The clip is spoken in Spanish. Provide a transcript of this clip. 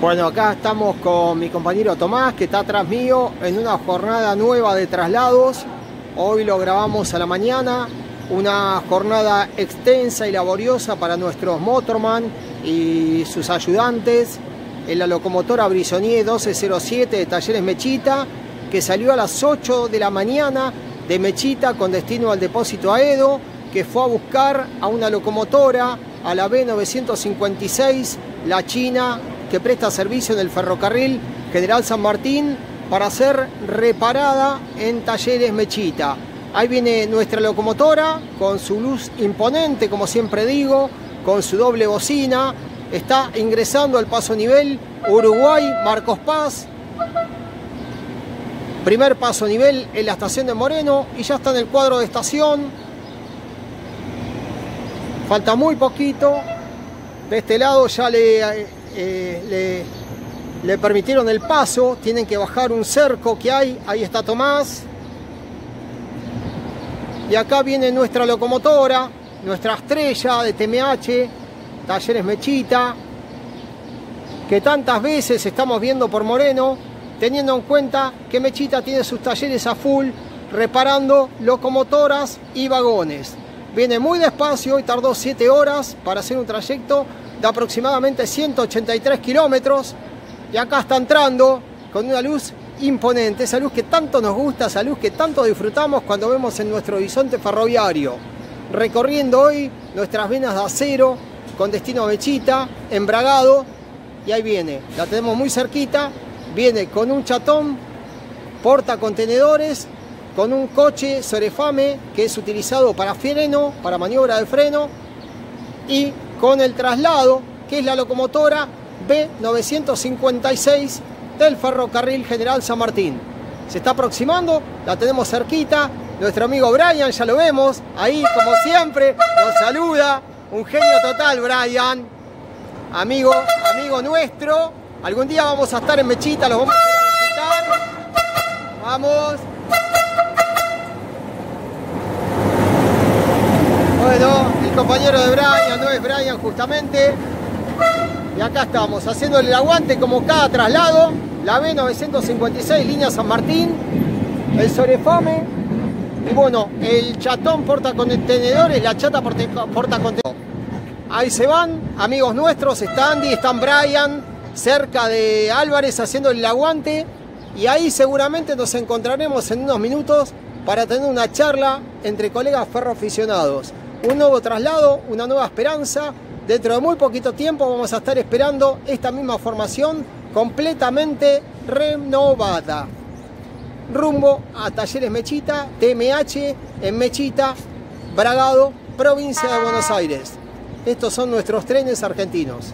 Bueno, acá estamos con mi compañero Tomás, que está atrás mío en una jornada nueva de traslados. Hoy lo grabamos a la mañana, una jornada extensa y laboriosa para nuestros motorman y sus ayudantes en la locomotora Brisonier 1207 de Talleres Mechita, que salió a las 8 de la mañana de Mechita con destino al depósito Aedo, que fue a buscar a una locomotora, a la B956, la China que presta servicio en el ferrocarril General San Martín para ser reparada en talleres Mechita. Ahí viene nuestra locomotora con su luz imponente, como siempre digo, con su doble bocina. Está ingresando al paso nivel Uruguay, Marcos Paz. Primer paso nivel en la estación de Moreno y ya está en el cuadro de estación. Falta muy poquito. De este lado ya le eh, le, permitieron el paso, tienen que bajar un cerco que hay, ahí está Tomás. Y acá viene nuestra locomotora, nuestra estrella de TMH, Talleres Mechita, que tantas veces estamos viendo por Moreno, teniendo en cuenta que Mechita tiene sus talleres a full, reparando locomotoras y vagones. Viene muy despacio y tardó 7 horas para hacer un trayecto de aproximadamente 183 kilómetros. Y acá está entrando con una luz imponente, esa luz que tanto nos gusta, esa luz que tanto disfrutamos cuando vemos en nuestro horizonte ferroviario, recorriendo hoy nuestras venas de acero con destino a Mechita, embragado, y ahí viene, la tenemos muy cerquita, viene con un chatón, porta contenedores, con un coche Sorefame que es utilizado para freno, para maniobra de freno, y con el traslado, que es la locomotora B956 del ferrocarril General San Martín. Se está aproximando, la tenemos cerquita, nuestro amigo Brian, ya lo vemos, ahí como siempre, nos saluda, un genio total Brian, amigo, amigo nuestro, algún día vamos a estar en Mechita, los vamos a visitar, vamos. Bueno, compañero de Brian, no es Brian justamente. Y acá estamos, haciéndole el aguante como cada traslado. La B956, línea San Martín. El Sorefame. Y bueno, el chatón porta contenedores, la chata porta contenedores. Ahí se van, amigos nuestros, está Andy, están Brian, cerca de Álvarez haciendo el aguante. Y ahí seguramente nos encontraremos en unos minutos para tener una charla entre colegas ferroaficionados un nuevo traslado, una nueva esperanza. Dentro de muy poquito tiempo vamos a estar esperando esta misma formación completamente renovada. Rumbo a Talleres Mechita, TMH en Mechita, Bragado, provincia de Buenos Aires. Estos son nuestros trenes argentinos.